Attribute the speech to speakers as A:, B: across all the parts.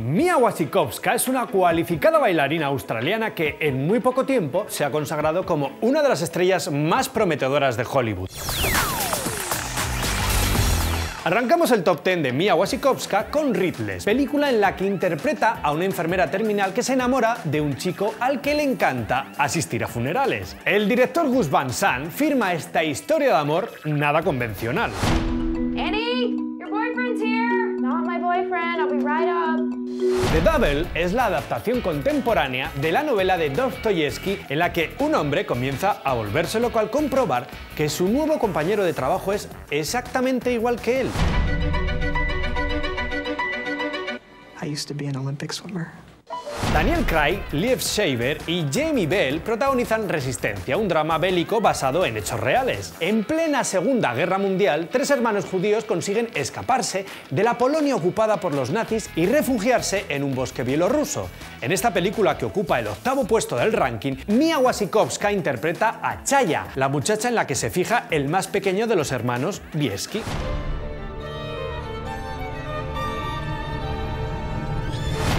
A: Mia Wasikowska es una cualificada bailarina australiana que en muy poco tiempo se ha consagrado como una de las estrellas más prometedoras de Hollywood. Arrancamos el top 10 de Mia Wasikowska con Ritless, película en la que interpreta a una enfermera terminal que se enamora de un chico al que le encanta asistir a funerales. El director Gus Van Sant firma esta historia de amor nada convencional. Double es la adaptación contemporánea de la novela de Dostoyevsky en la que un hombre comienza a volverse loco al comprobar que su nuevo compañero de trabajo es exactamente igual que él. Daniel Craig, Liev Schreiber y Jamie Bell protagonizan Resistencia, un drama bélico basado en hechos reales. En plena Segunda Guerra Mundial, tres hermanos judíos consiguen escaparse de la Polonia ocupada por los nazis y refugiarse en un bosque bielorruso. En esta película que ocupa el octavo puesto del ranking, Mia Wasikowska interpreta a Chaya, la muchacha en la que se fija el más pequeño de los hermanos Bieski.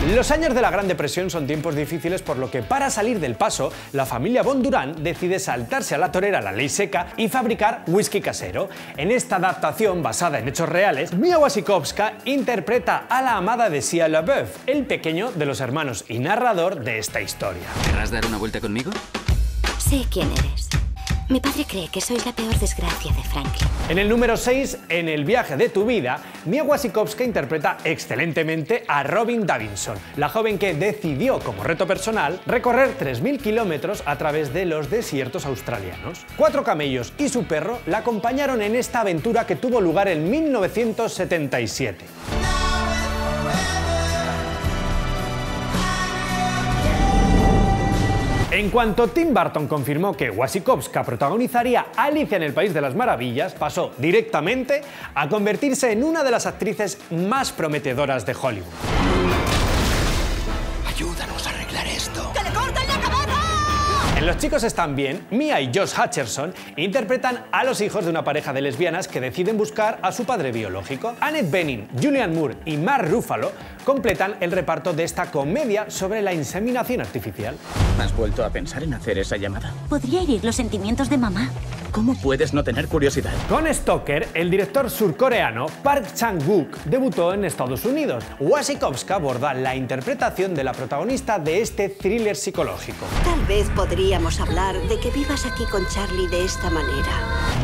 A: Los años de la Gran Depresión son tiempos difíciles por lo que para salir del paso, la familia Bondurán decide saltarse a la torera la ley seca y fabricar whisky casero. En esta adaptación basada en hechos reales, Mia Wasikowska interpreta a la amada de Sia LaBeouf, el pequeño de los hermanos y narrador de esta historia.
B: ¿Querrás dar una vuelta conmigo?
C: Sé quién eres. Mi padre cree que soy la peor desgracia de Franklin.
A: En el número 6, en el viaje de tu vida, Mia Wasikowska interpreta excelentemente a Robin Davinson, la joven que decidió como reto personal recorrer 3.000 kilómetros a través de los desiertos australianos. Cuatro camellos y su perro la acompañaron en esta aventura que tuvo lugar en 1977. En cuanto Tim Burton confirmó que Wasikowska protagonizaría Alicia en el País de las Maravillas, pasó directamente a convertirse en una de las actrices más prometedoras de Hollywood. En Los chicos están bien, Mia y Josh Hutcherson interpretan a los hijos de una pareja de lesbianas que deciden buscar a su padre biológico. Annette Bening, Julian Moore y Mark Ruffalo completan el reparto de esta comedia sobre la inseminación artificial.
B: ¿Has vuelto a pensar en hacer esa llamada?
C: Podría herir los sentimientos de mamá.
B: ¿Cómo puedes no tener curiosidad?
A: Con Stoker, el director surcoreano Park Chang-wook debutó en Estados Unidos. Wasikowska aborda la interpretación de la protagonista de este thriller psicológico.
D: Tal vez podríamos hablar de que vivas aquí con Charlie de esta manera.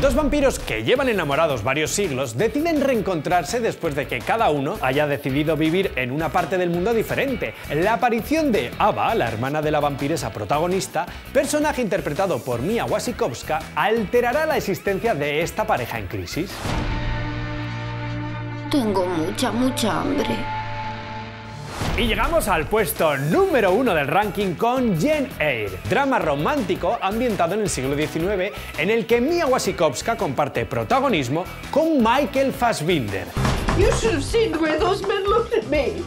A: Dos vampiros que llevan enamorados varios siglos deciden reencontrarse después de que cada uno haya decidido vivir en una parte del mundo diferente. La aparición de Ava, la hermana de la vampiresa protagonista, personaje interpretado por Mia Wasikowska, alterará la existencia de esta pareja en crisis.
C: Tengo mucha, mucha hambre.
A: Y llegamos al puesto número uno del ranking con Jane Eyre, drama romántico ambientado en el siglo XIX en el que Mia Wasikowska comparte protagonismo con Michael Fassbinder.
E: You should have seen the way those men looked at me.